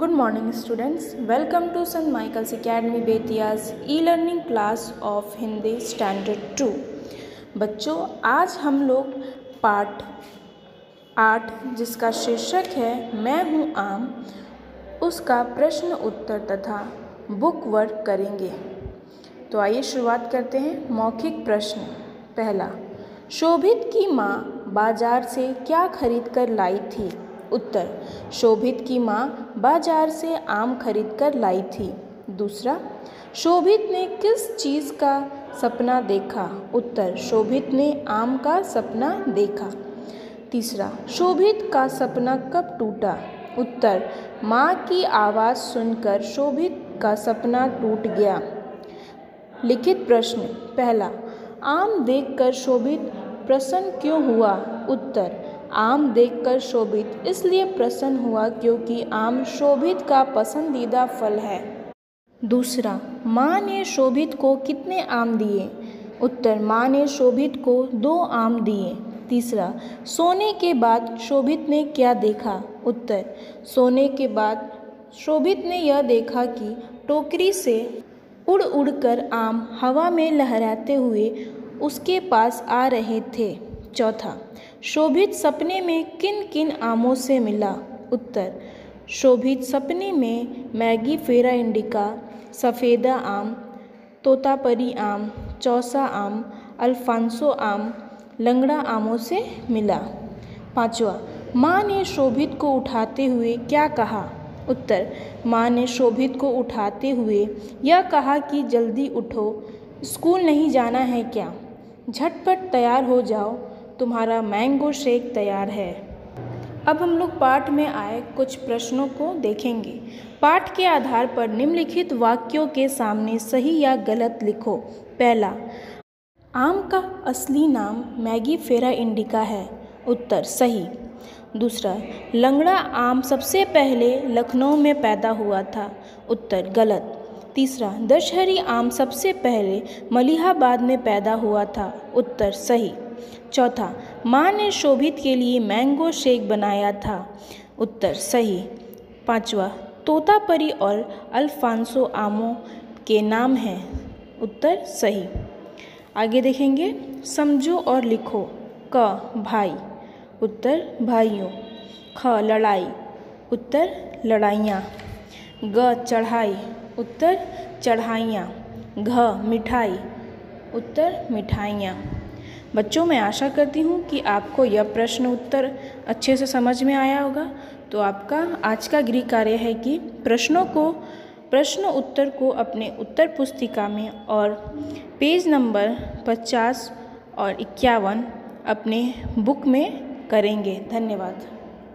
Good morning students welcome to St. Michael's Academy Bettiah's e learning class of Hindi standard two बच्चों, आज हम लोग part आठ, जिसका शीर्षक है, मैं हूँ आम, उसका प्रश्न उत्तर तथा बुक वर्क करेंगे। तो आइए शुरुआत करते हैं, मौखिक प्रश्न। पहला, शोभित की माँ बाज़ार से क्या खरीद कर लाई थी? उत्तर, शोभित की माँ बाज़ार से आम खरीद कर लाई थी। दूसरा, शोभित ने किस चीज़ का सपना देखा? उत्तर, शोभित ने आम का सपना देखा। तीसरा, शोभित का सपना कब टूटा? उत्तर, माँ की आवाज़ सुनकर शोभित का सपना टूट गया। लिखित प्रश्न, पहला, आम देखकर शोभित प्रसन्न क्यों हुआ? उत्तर आम देखकर शोभित, इसलिए प्रसन्न हुआ क्योंकि आम शोभित का पसंदीदा फल है। दूसरा, माँ ने शोभित को कितने आम दिए? उत्तर, माँ ने शोभित को दो आम दिए। तीसरा, सोने के बाद शोभित ने क्या देखा? उत्तर, सोने के बाद शोभित ने यह देखा कि टोकरी से उड़ उड़ कर आम हवा में लहराते हुए उसके पास आ रहे थे। चौथा, शोभित सपने में किन किन आमों से मिला? उत्तर, शोभित सपने में मैगी फेरा इंडिका, सफ़ेदा आम, तोतापरी आम, चौसा आम, अल्फांसो आम, लंगड़ा आमों से मिला। पांचवा, माँ ने शोभित को उठाते हुए क्या कहा? उत्तर, माँ ने शोभित को उठाते हुए यह कहा कि जल्दी उठो, स्कूल नहीं जाना है क्या? झटपट तैयार हो जाओ तुम्हारा मैंगो शेक तैयार है। अब हम लोग पाठ में आए कुछ प्रश्नों को देखेंगे। पाठ के आधार पर निम्नलिखित वाक्यों के सामने सही या गलत लिखो। पहला, आम का असली नाम मैगी फेरा इंडिका है। उत्तर, सही। दूसरा, लंगड़ा आम सबसे पहले लखनऊ में पैदा हुआ था। उत्तर, गलत। तीसरा, दशहरी आम सबसे पहले मलिहाबाद में पैदा हुआ था। उत्तर, सही। चौथा, माँ ने शोभित के लिए मैंगो शेक बनाया था। उत्तर, सही। पांचवा, तोतापरी और अल्फांसो आमो के नाम हैं। उत्तर, सही। आगे देखेंगे, समझो और लिखो। क, भाई। उत्तर, भाइयों। ख, लड़ाई। उत्तर, लड़ाइयाँ। ग, चढ़ाई। उत्तर, चढ़ाइयाँ। घ, मिठाई। उत्तर, मिठाइयाँ। बच्चों मैं आशा करती हूँ कि आपको यह प्रश्न उत्तर अच्छे से समझ में आया होगा। तो आपका आज का गृह कार्य है कि प्रश्नों को, प्रश्न उत्तर को अपने उत्तर पुस्तिका में और पेज नंबर पचास और इक्यावन अपने बुक में करेंगे। धन्यवाद।